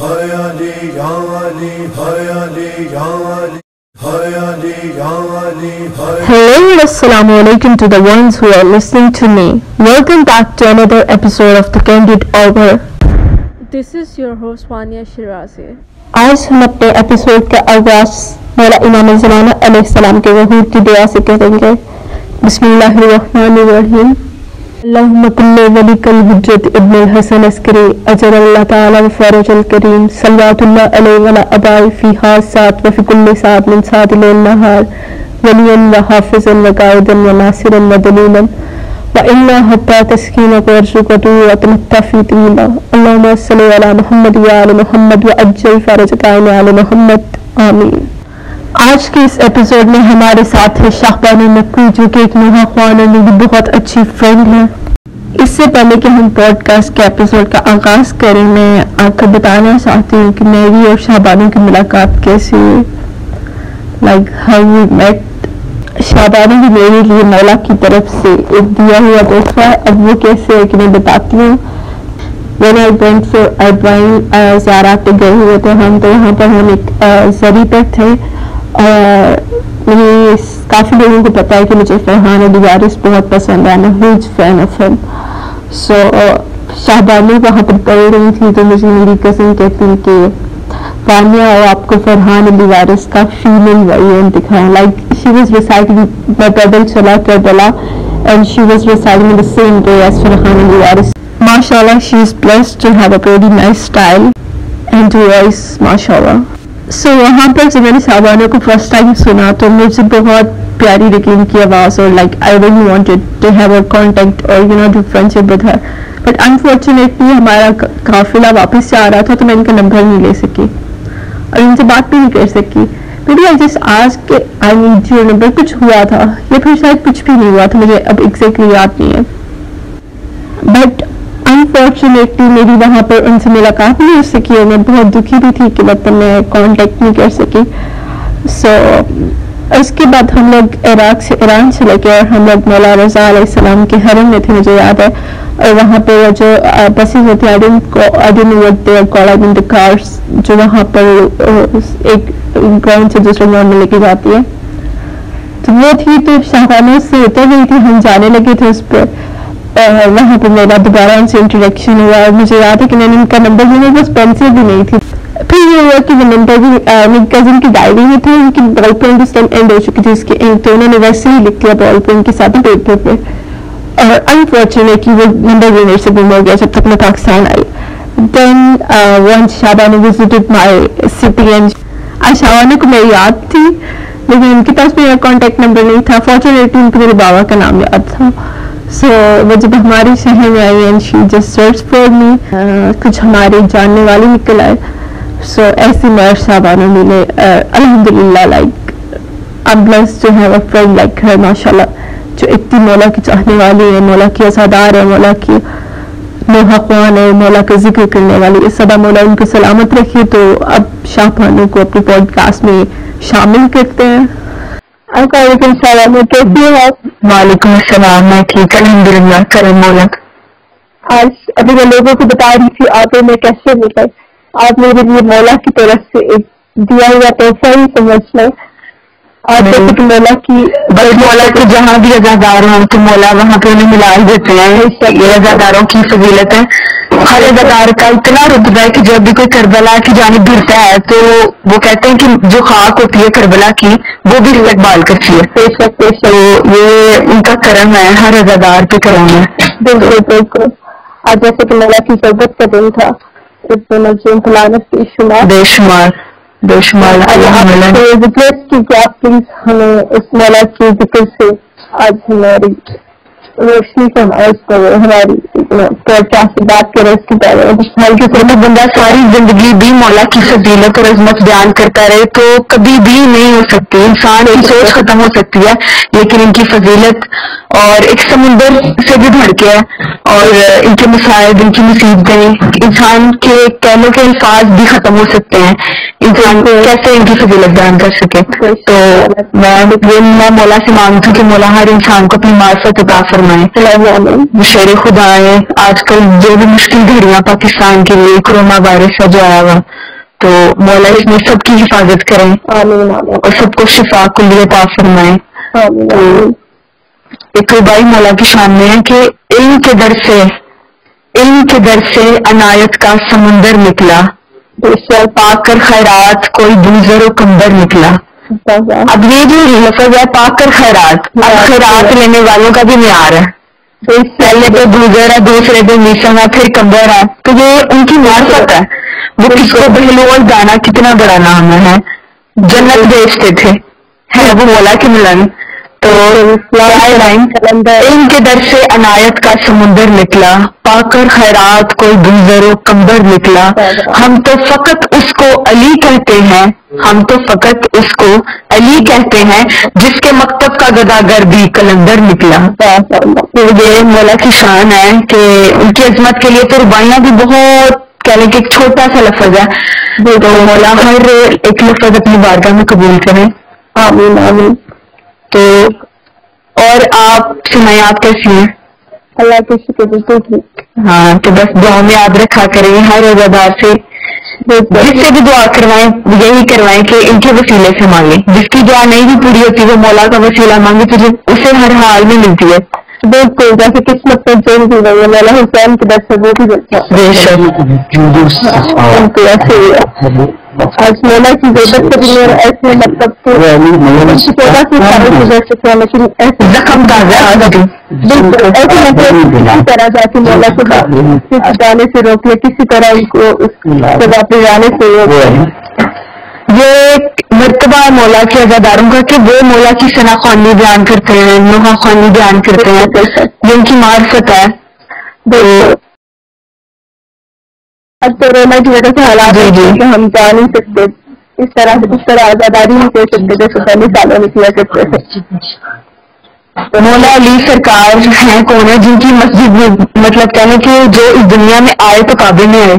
Hello and assalamu alaikum to the ones who are listening to me. Welcome back to another episode of The Candid Hour. This is your host Wania Shirazi. آج ہم اپنے episode کا آغاز مولا امام زمانہ علیہ السلام کے ظہور کی دعا سے کریں گے بسم اللہ الرحمن الرحیم اللهم كل ذلك الحجة ابن الحسن اسكري أجر الله تعالى وفرج الكريم. صلوات الله عليه وعلى أبائه في هذا سات وفي كل سات من سات الليل النهار وليا وحافظا وقائدا وناصرا ودليلا. وإلا حتى تسكينك وارزقك وتمتع في دينا اللهم صل على محمد وعلى محمد وأجل فرجك عن على محمد. آمين. آج کے اس ایپیسوڈ میں ہمارے ساتھ ہے شاہبانی نقوی جو کہ ایک نوحہ خوان اور میری بہت اچھی فرینڈ ہے اس سے پہلے کہ ہم پوڈ کاسٹ کے ایپیسوڈ کا آغاز کریں، میں آپ کو بتانا چاہتی ہوں کہ میری اور شاہبانو کی ملاقات کیسی ہوئی۔ Like how we met Shadani بھی میرے لیے مولا کی طرف سے ایک دیا ہوا تحفہ۔ ہے اب وہ کیسے ہے کہ میں بتاتی ہوں۔ وین آئی وینٹ فور ایڈوائن زیارات پہ گئے ہوئے تھے۔ ہم تو یہاں پر ہم ایک uh, زری پر تھے۔ اور مجھے کافی لوگوں کو پتا ہے کہ مجھے فرحان علی وارث بہت پسند ہے، میں ہیوج فین آف ہم سو شاہبانی وہاں پر پڑھ رہی تھی تو مجھے میری کزن کہتی کہ وانیہ اور آپ کو فرحان علی وارث کا فیمل ویریئنٹ دکھائیں لائک شی واز ریسائٹنگ میں پیدل چلا Karbala and she was reciting the same day as Farhan Ali Waris. ماشاء اللہ she is blessed to have a very nice style and voice ماشاء اللہ سو وہاں پر جب میں نے صاحبانوں کو فرسٹ ٹائم سنا تو مجھے بہت پیاری لگی ان کی آواز اور like I really wanted to have a contact اور you know to friendship with her but unfortunately ہمارا قافلہ واپس سے آ رہا تھا تو میں ان کا نمبر نہیں لے سکی اور ان سے بات بھی نہیں کر سکی. میری آئی جس آج کے آئی نیڈ یور نمبر کچھ ہوا تھا یا پھر شاید کچھ بھی نہیں ہوا تھا، مجھے اب ایگزیکٹلی یاد نہیں ہے. بٹ انفارچونیٹلی میری وہاں پر ان سے ملاقات نہیں ہو سکی اور میں بہت دکھی بھی تھی کہ مطلب میں کانٹیکٹ نہیں کر سکی سو اس کے بعد ہم لوگ عراق سے ایران چلے گئے اور ہم لوگ مولا رضا علیہ السلام کے حرم میں تھے مجھے یاد ہے اور وہاں پہ جو بسیز ہوتی ہیں جو وہاں پر ایک گراؤنڈ سے دوسرے گراؤنڈ میں لے کے جاتی ہے تو وہ تھی تو شاہبانوں سے اتر گئی تھی ہم جانے لگے تھے اس پہ وہاں پہ میرا دوبارہ ان سے انٹروڈکشن ہوا اور مجھے یاد ہے کہ میں نے ان کا نمبر بھی نہیں بس پینسل بھی نہیں تھی۔ پھر یہ ہوا کہ وہ نمبر بھی میری کزن کی ڈائری میں تھا ان کی بال پین اس ٹائم اینڈ ہو چکی تھی، اس کے اینڈ تو انہوں نے ویسے ہی لکھ دیا بال پین کے ساتھ پیپر پہ۔ اور انفارچونیٹلی وہ نمبر بھی میرے سے گم ہو گیا جب تک میں پاکستان آئی۔ دین ون شابا نے وزٹڈ مائی سٹی اینڈ آج کو میری یاد تھی، لیکن ان کے پاس میرا کانٹیکٹ نمبر نہیں تھا۔ فارچونیٹلی ان کو میرے بابا کا نام یاد تھا۔ سو وہ جب ہمارے شہر میں آئی and she just search for me کچھ ہمارے جاننے والے نکل آئے۔ سو ایسی میر صاحبانہ ملے الحمد للہ لائک اب بلس جو ہے وہ فرینڈ لائک ہے ماشاء اللہ جو اتنی مولا کی چاہنے والی ہے، مولا کی ازادار ہے، مولا کی نوحہ ہے، مولا کا ذکر کرنے والی ہے۔ سدا مولا ان کو سلامت رکھیے تو اب شاہ بانو کو اپنے پوڈ کاسٹ میں شامل کرتے ہیں۔ وعلیکم السلام ہیں آپ وعلیکم السلام میں ٹھیک الحمد للہ کرم مولک آج ابھی میں لوگوں کو بتا رہی تھی آتے میں کیسے مطلب آپ میرے لیے مولا کی طرف سے ایک دیا ہوا پیسہ ہی سمجھ لیں کہ مولا کی بس مولا کے جہاں بھی ازادار ہوں تو مولا وہاں پہ انہیں ملا ہی دیتے ہیں۔ یہ ازاداروں کی فضیلت ہے۔ ہر ازادار کا اتنا رتبہ ہے کہ جب بھی کوئی کربلا کی جانب گرتا ہے تو وہ کہتے ہیں کہ جو خاک ہوتی ہے کربلا کی وہ بھی استقبال کرتی ہے۔ تو یہ ان کا کرم ہے ہر ازادار پہ کرم ہے۔ بالکل بالکل۔ آج جیسے کہ مولا کی ضرورت کا دن تھا اس بے شمار۔ بے شمار بے شمار ریکویسٹ کی کہ آپ پلیز ہمیں اس مولا کی ذکر سے آج ہماری روشنی کا ہماری پوڈ کاسٹ سے بات کریں اس کے بارے میں بندہ ساری زندگی بھی مولا کی فضیلت اور عظمت بیان کرتا رہے تو کبھی بھی نہیں ہو سکتی. انسان کی سوچ ختم ہو سکتی ہے لیکن ان کی فضیلت اور ایک سمندر سے بھی کے ہے اور ان کے مسائل ان کی مصیبتیں انسان کے کہنے کے الفاظ بھی ختم ہو سکتے ہیں. انسان کیسے ان کی فضیلت بیان کر سکے؟ تو میں مولا سے مانگتی ہوں کہ مولا ہر انسان کو اپنی معرفت عطا فرمائے. وہ شیر خدا ہیں آج کل جو بھی مشکل گھڑیاں پاکستان کے لیے کرونا وائرس کا جو آیا ہوا تو مولا اس میں سب کی حفاظت کریں اور سب کو شفا کلی عطا فرمائیں۔ ایک بھائی مولا کے سامنے ہے کہ علم کے در سے علم کے در سے عنایت کا سمندر نکلا۔ پاک کر خیرات کوئی دوزر و کمبر نکلا۔ اب یہ جو لفظ ہے پاک کر خیرات اب خیرات لینے والوں کا بھی معیار ہے۔ پہلے پہ دوزر ہے، دوسرے پہ میسن ہے، پھر کمبر ہے۔ تو یہ ان کی معرفت ہے۔ وہ کس کو بہلو اور دانا کتنا بڑا نام ہے؟ جنت بیچتے تھے۔ ہے، وہ مولا کے ملن تو علم کے در سے عنایت کا سمندر نکلا پا کر خیرات کوئی گنزر و کمبر نکلا۔ ہم تو فقط اس کو علی کہتے ہیں ہم تو فقط اس کو علی کہتے ہیں جس کے مکتب کا گداگر بھی کلندر نکلا۔ تو یہ مولا کی شان ہے کہ ان کی عظمت کے لیے قربانیاں بھی بہت کہہ لیں کہ ایک چھوٹا سا لفظ ہے۔ تو مولا ہر ایک لفظ اپنی بارگاہ میں قبول کریں۔ آمین آمین۔ تو اور آپ سنائیں آپ کیسی ہیں؟ اللہ کے شکر بالکل ٹھیک۔ ہاں تو بس دعا میں یاد رکھا کریں ہر روزہ دار سے جس سے بھی دعا کروائیں یہی کروائیں کہ ان کے وسیلے سے مانگیں۔ جس کی دعا نہیں بھی پوری ہوتی وہ مولا کا وسیلہ مانگے تو اسے ہر حال میں ملتی ہے۔ بالکل جیسے قسمت میں جو بھی رہی ہے مولا حسین کے در سے وہ بھی بالکل۔ ایسے ہی ہے۔ آج مولا کی ضرورت سے بھی میرا ایسے مطلب کی کی لیکن ایسے۔ زخم بالکل ایسے میں کسی طرح جا کے مولا کو کسی جانے سے روک لے کسی طرح ان کو اس جانے سے روک لے مرتبہ مولا کے ازاداروں کا کہ وہ مولا کی ثنا خوانی بیان کرتے ہیں نوحہ خوانی بیان کرتے ہیں ان کی معرفت ہے۔ اب کورونا کی وجہ سے حالات جی، جی۔ کہ ہم جا نہیں سکتے۔ اس طرح سے اس طرح آزاداری نہیں کر سکتے جیسے پہلے سالوں میں کیا کرتے تھے۔ مولا علی سرکار ہیں کون ہے؟ جن کی مسجد میں مطلب کہنے کہ جو اس دنیا میں آئے تو کعبے میں آئے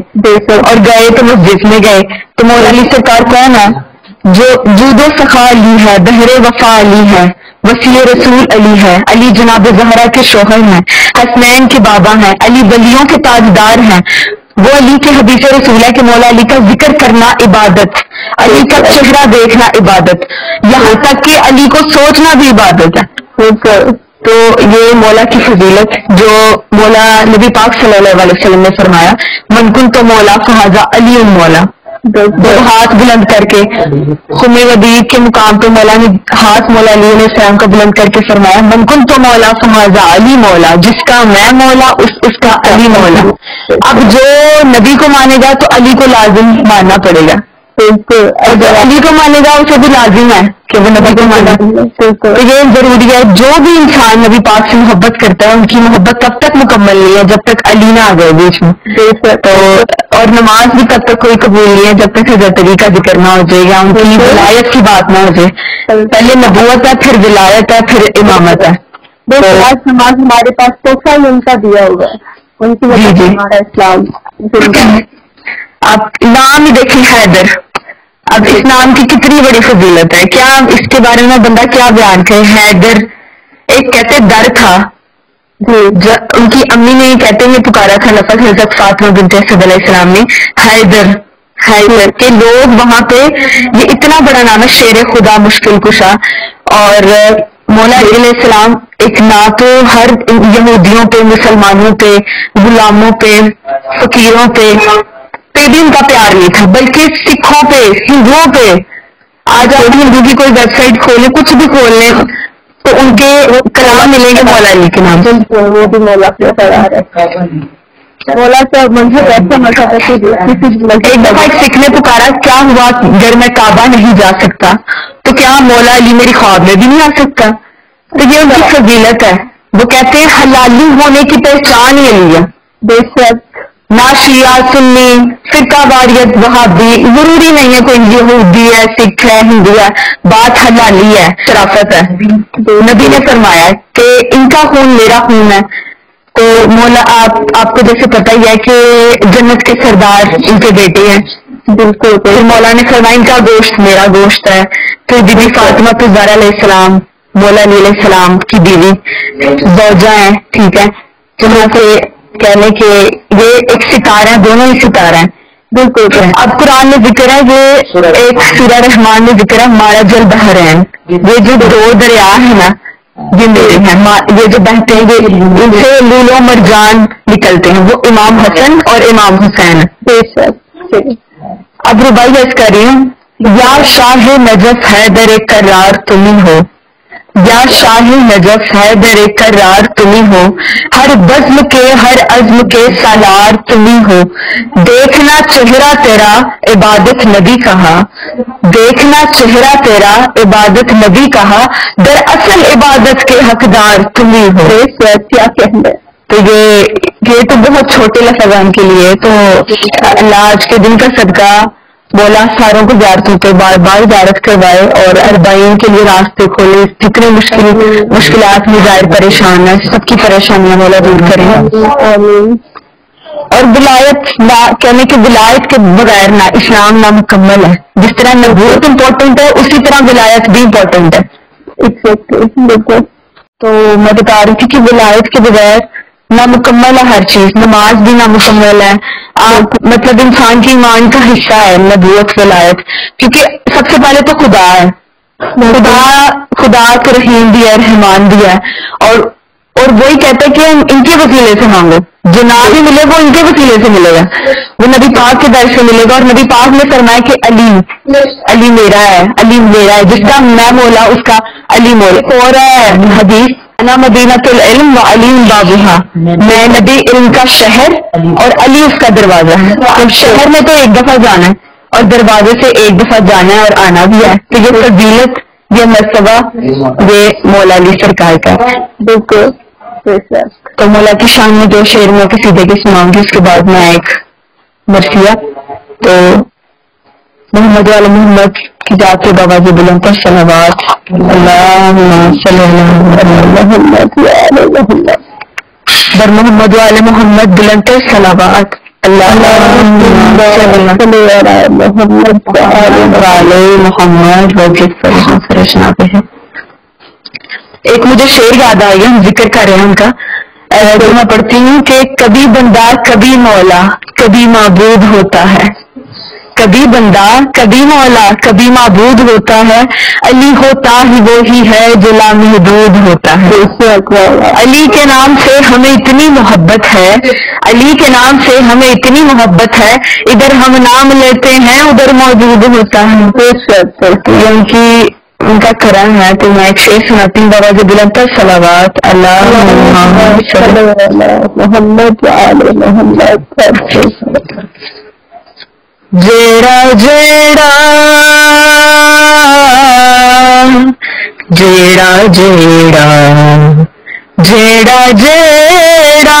اور گئے تو مسجد میں گئے۔ تو مولا علی سرکار کون ہے؟ جو جود و سخا علی ہے بحر وفا علی ہے وسیع رسول علی ہے، علی جناب زہرا کے شوہر ہیں، حسنین کے بابا ہیں، علی ولیوں کے تاجدار ہیں۔ وہ علی کے حدیث رسول ہے کہ مولا علی کا ذکر کرنا عبادت، علی کا چہرہ دیکھنا عبادت۔ یہاں تک کہ علی کو سوچنا بھی عبادت ہے۔ تو یہ مولا کی فضیلت جو مولا نبی پاک صلی اللہ علیہ وسلم نے فرمایا منکن تو مولا فہذا علی مولا۔ ہاتھ بلند کر کے خم ودید کے مقام پہ مولا نے ہاتھ مولا علی علیہ السلام کا بلند کر کے فرمایا منکن تو مولا، فہذا علی مولا، جس کا میں مولا، اس اس کا علی مولا۔ اب جو نبی کو مانے گا تو علی کو لازم ماننا پڑے گا۔ بالکل۔ علی کو مانے گا اسے بھی لازم ہے کہ وہ نبی کو مانا تو یہ ضروری ہے جو بھی انسان نبی پاک سے محبت کرتا ہے ان کی محبت تب تک مکمل نہیں ہے جب تک علی نہ آ گئے بیچ میں۔ تو اور نماز بھی تب تک کوئی قبول نہیں ہے جب تک حضرت علی کا ذکر نہ ہو جائے یا ان کی ولایت کی بات نہ ہو جائے۔ پہلے نبوت ہے پھر ولایت ہے پھر امامت ہے۔ آج نماز ہمارے پاس ان کا دیا ہوا ہے۔ ان کی وجہ جی، سے جی۔ ہمارا اسلام۔ آپ نام ہی دیکھیں حیدر۔ اب اس نام کی کتنی بڑی فضیلت ہے؟ کیا اس کے بارے میں بندہ کیا بیان کرے؟ حیدر ایک کہتے در تھا۔ ان کی امی نے یہ کہتے ہوئے پکارا تھا لفظ حضرت فاطمہ بنت اسد علیہ السلام نے۔ حیدر حیدر کے لوگ وہاں پہ، یہ اتنا بڑا نام ہے، شیر خدا مشکل کشا۔ اور مولا علیہ السلام ایک نہ تو ہر یہودیوں پہ، مسلمانوں پہ، غلاموں پہ، فقیروں پہ پہ بھی ان کا پیار نہیں تھا بلکہ سکھوں پہ ہندوؤں پہ۔ آج آپ ہندو کی کوئی ویب سائٹ کھولیں کچھ بھی کھول لیں تو ان کے کلام ملیں گے مولا علی کے نام سے۔ وہ بھی مولا ہے۔ ایک دفعہ ایک سکھ نے پکارا کیا ہوا اگر میں کعبہ نہیں جا سکتا؟ تو کیا مولا علی میری خواب میں بھی نہیں آ سکتا؟ تو یہ ان کی فضیلت ہے۔ وہ کہتے ہیں حلالی ہونے کی پہچان ہی علی ہے۔ بے شک۔ شیعہ سنی فرقہ واریت وہابی ضروری نہیں ہے کوئی یہودی ہے سکھ ہے ہندو ہے بات حلالی ہے شرافت ہے۔ نبی نے فرمایا کہ ان کا خون میرا خون ہے۔ تو مولا آپ آپ کو جیسے پتہ ہی ہے کہ جنت کے سردار ان کے بیٹے ہیں۔ بالکل۔ پھر مولا نے فرمایا ان کا گوشت میرا گوشت ہے۔ پھر بی بی فاطمہ پزارا علیہ السلام مولا علی علیہ السلام کی بیوی زوجہ ہیں ٹھیک ہے۔ جہاں سے کہنے کے یہ ایک ستارہ ہے دونوں ہی ستارہ ہیں۔ بالکل اب قرآن میں ذکر ہے یہ ایک سورہ رحمان میں ذکر ہے مارا جل بہر ہے۔ یہ جو دو دریا ہے نا یہ میرے ہیں۔ یہ جو بہتے ہیں یہ ان سے لولو مرجان نکلتے ہیں۔ وہ امام حسن اور امام حسین۔ اب ربائی عرض کر رہی ہوں یا شاہ نجف ہے در کرار تمہیں ہو۔ یا شاہ نجف ہے در کرار تمہیں ہو۔ ہر بزم کے، ہر عزم کے سالار تمہیں ہو۔ دیکھنا چہرہ تیرا، عبادت نبی کہا۔ دیکھنا چہرہ تیرا، عبادت نبی کہا۔ در اصل عبادت کے حقدار تمہیں ہو۔ کیا کہنا تو یہ یہ تو بہت چھوٹے لفظ ان کے لیے۔ تو اللہ آج کے دن کا صدقہ بولا ساروں کو زیارتوں پہ بار بار زیارت کروائے اور اربعین کے لیے راستے کھولے۔ جتنے مشکل مشکلات میں ظاہر پریشان ہیں۔ سب کی پریشانیاں مولا دور کریں۔ اور ولایت نا کہنے کہ ولایت کے بغیر نہ اسلام نامکمل ہے۔ جس طرح نبوت امپورٹنٹ ہے اسی طرح ولایت بھی امپورٹنٹ ہے۔ تو میں بتا رہی تھی کہ ولایت کے بغیر نامکمل ہے ہر چیز، نماز بھی نامکمل ہے۔ آپ مطلب انسان کی ایمان کا حصہ ہے، نبوت، ولایت۔ کیونکہ سب سے پہلے تو خدا ہے۔ خدا خدا تو رحیم بھی ہے، رحمان بھی ہے۔ اور اور وہی کہتے ہیں کہ ہم ان کے وسیلے سے مانگو۔ جو نہ بھی ملے، وہ ان کے وسیلے سے ملے گا۔ وہ نبی پاک کے در سے ملے گا۔ اور نبی پاک نے فرمایا کہ علی علی میرا ہے، علی میرا ہے۔ جس کا میں مولا، اس کا علی مولا۔ اور حدیث انا مدینہ العلم و علی بابوہا میں نبی علم کا شہر اور علی اس کا دروازہ ہے۔ شہر میں تو ایک دفعہ جانا ہے اور دروازے سے ایک دفعہ جانا ہے اور آنا بھی ہے۔ تو یہ فضیلت یہ مرتبہ یہ مولا علی سرکار کا بالکل۔ تو مولا کی شان میں دو شعر میں کسی دے کے سناؤں گی اس کے بعد میں ایک مرثیہ۔ تو محمد والا محمد کی ذات کے بابا جی بلند پر صلوات۔ اللہم صلی اللہ محمد بر محمد۔ والے محمد بلند پر صلوات۔ محمد والے محمد وجد فرشنا فرشنا پہ ہے ایک مجھے شعر یاد آ گیا، ہم ذکر کر رہے ہیں ان کا۔ میں پڑھتی ہوں کہ کبھی بندہ، کبھی مولا، کبھی معبود ہوتا ہے۔ کبھی بندہ، کبھی مولا، کبھی معبود ہوتا ہے۔ علی ہوتا ہی وہی ہے جو لامحدود ہوتا ہے۔ علی کے نام سے ہمیں اتنی محبت ہے۔ علی کے نام سے ہمیں اتنی محبت ہے۔ ادھر ہم نام لیتے ہیں، ادھر موجود ہوتا ہے۔ یہ ان کی ان کا کرم ہے تو میں ایک شعر سناتی ہوں، بابا جی بلند پر صلوات اللہ محمد محمد۔ جیڑا جیڑا جیڑا جیڑا جیڑا جیڑا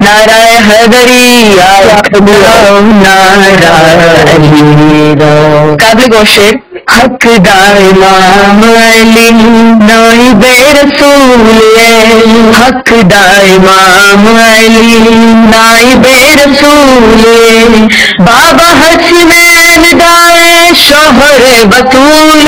نارا علی قابل گوشر حق دار امام علی نائی بے رسول حق دار امام علی نائی بے رسول بابا حسنین دائے شوہر بطول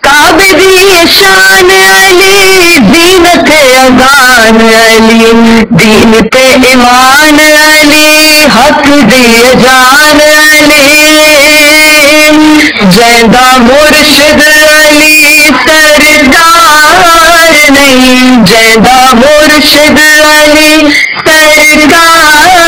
کعبے دی شان علی، زینت اذان علی، دین پہ ایمان علی، حق دی جان علی۔ جیدا مرشد علی سردار نہیں جیدا مرشد علی سرکار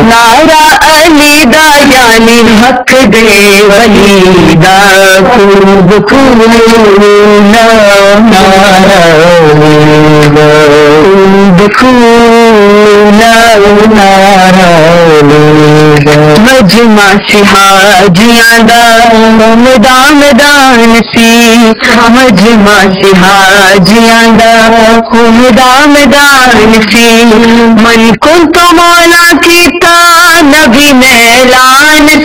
لاؤ نارا نارا علی دا یعنی حق دے ولیدا خود خود مجمع سہاجیاں دا میدان میدان سی مجمع سہاجیاں دا میدان میدان سی من کن تو مولا کیتا نبی نے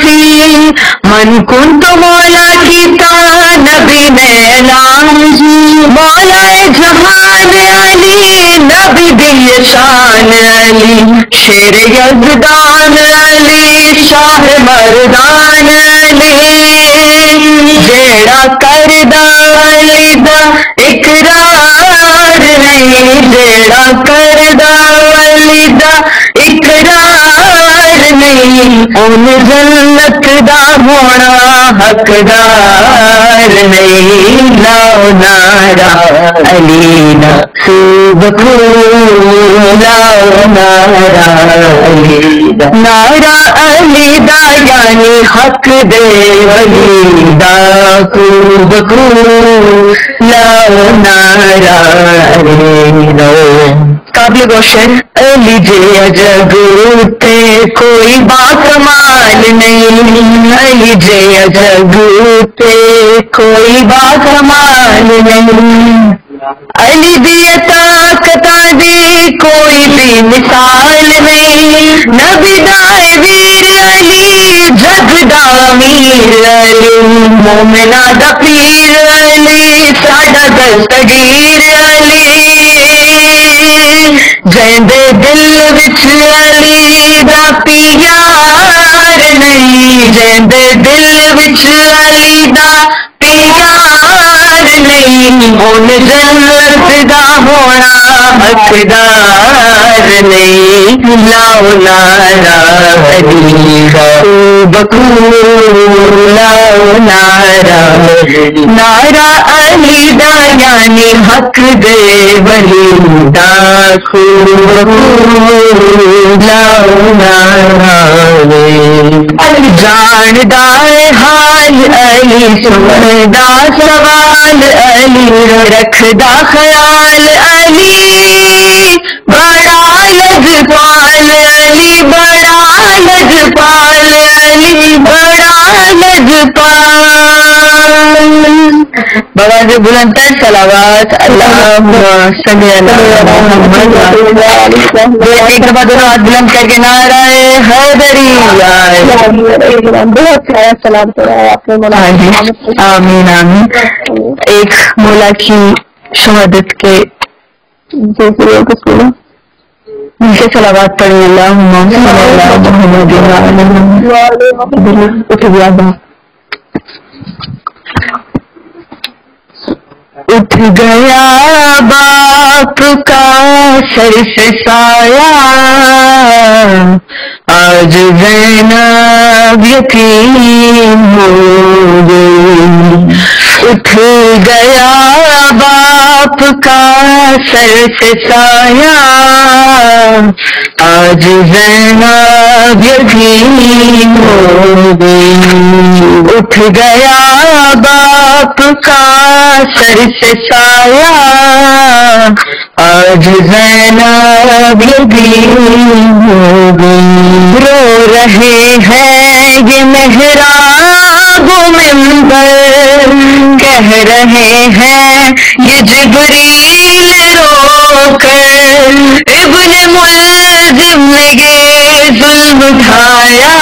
سی من کن تو مولا کیتا نبی نے اعلان سی مولا جہان نبی دی شان علی شیر یزدان علی شاہ مردان علی جیڑا کردا علی دا اقرار نہیں جیڑا کردا علی دا اقرار نہیں ان جنت دا ہونا حقدار نہیں لاؤ نارا علی نا نارا علی دا نارا علی دا یعنی حق دے ولی دا خوب لاؤ نارا علی دا قابل گوشن علی جے جگ تے کوئی بات مال نہیں علی جے جگ تے کوئی بات مال نہیں علی دی طاقت دی کوئی بھی مثال نہیں۔ نبی دائے ویر علی، جگ دا علی۔ مومنا دا پیر علی، ساڈا دستگیر علی۔ جیندے دل وچ علی دا پیار نہیں۔ جیندے دل وچ علی دا نہیں ان جنت دا ہونا حقدار نہیں لاؤ نارا علی بکو لاؤ نارا نارا علی دا یعنی حق دے ولی دا خوب لاؤ نارا علی جاندا ہے حال علی سندا سوال علی رکھدا خیال علی۔ بڑا لجپال علی، بڑا لجپال علی، بڑا لجپال بابا سے بلند تر سلاوات اللہ صلی اللہ محمد. ایک دفعہ دونوں ہاتھ بلند کر کے نعرہ حیدری. بہت سارا سلام تو آپ نے مولا آمین آمین. ایک مولا کی شہادت کے جی ضرور اللہ ان کے سلاوات پڑھیں اللہ محمد. محمد اٹھ گیا با اٹھ گیا باپ کا سر سے سایہ آج زینب یتیم ہو گئی۔ اٹھ گیا باپ کا سر سے سایہ۔ آج زینب یتیم ہو گئی اٹھ گیا باپ کا سر سے سایہ۔ آج زینب یتیم ہو گئی رو رہے ہیں یہ محراب و منبر۔ کہہ رہے ہیں، یہ جبریل رو کر ابن ملزم نے یہ ظلم اٹھایا۔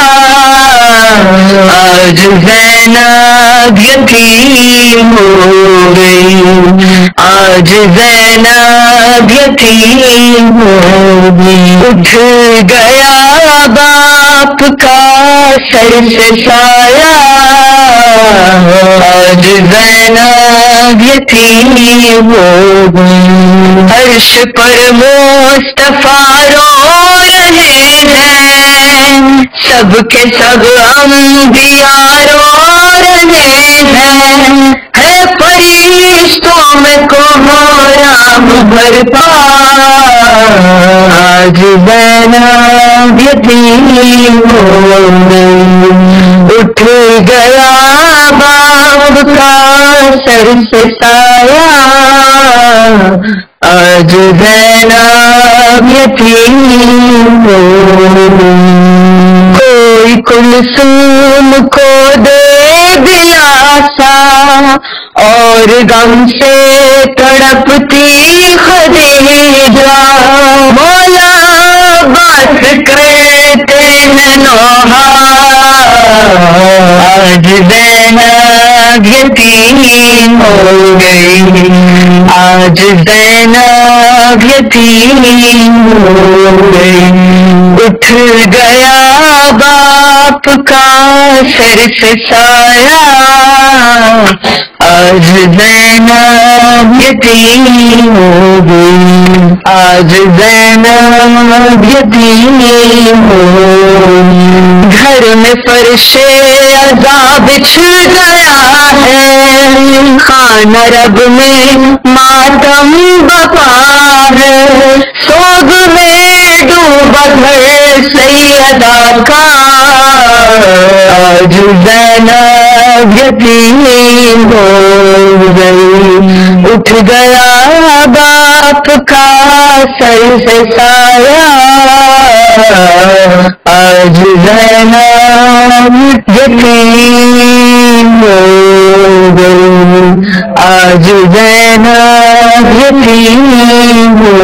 آج زینب یتیم ہو گئی۔ آج زینب یتیم ہو گئی۔ اٹھ گیا باپ کا سر سے سایہ۔ آج زینب یتیم ہو گئی عرش پر مصطفیٰ رو رہے ہیں۔ سب کے سب انبیاء رو رہے ہیں۔ فرشتوں میں کوہرام بھرتا آج زینب یتیم ہو گئی گیا باپ کا سر سے سایہ آج زینب یتیم کوئی کلثوم کو دے دیا سا اور غم سے تڑپتی خدیجہ مولا بات کرتے ہیں نوحا آج زینب یتیم ہو گئی۔ آج زینب یتیم ہو گئی۔ اٹھ گیا باپ کا سر سے سایہ۔ آج زینب یتیم ہو گئی۔ آج زینب یتیم ہو گئی۔ گھر میں فرش عذاب بچھ گیا ہے۔ خانہ رب میں ماتم بپا ہے۔ سوگ میں ڈوبا گھر سیدا کا آج زینب یتیم ہو گئی اٹھ گیا باپ کا سر سے سایہ آج زینب یتیم ہو گئی آج زینب یتیم ہو